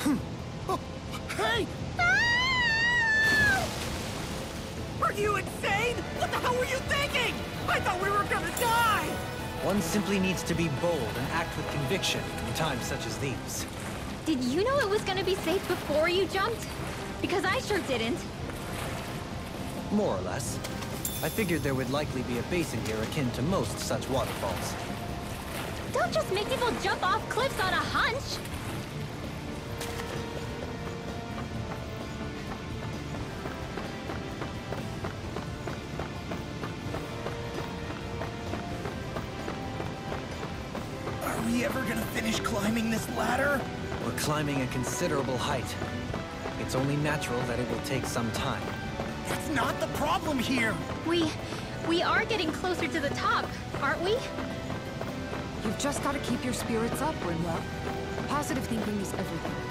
Hey! Ah! Are you insane? What the hell were you thinking? I thought we were gonna die! One simply needs to be bold and act with conviction in times such as these. Did you know it was gonna be safe before you jumped? Because I sure didn't. More or less. I figured there would likely be a basin here akin to most such waterfalls. Don't just make people jump off cliffs on a hunch! We ever gonna finish climbing this ladder? We're climbing a considerable height. It's only natural that it will take some time. That's not the problem here! We... we are getting closer to the top, aren't we? You've just got to keep your spirits up, Rinwell. Positive thinking is everything.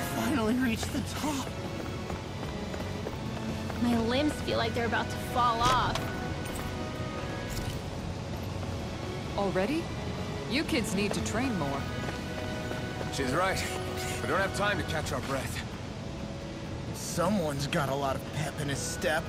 Finally reached the top. My limbs feel like they're about to fall off. Already? You kids need to train more. She's right. We don't have time to catch our breath. Someone's got a lot of pep in his step.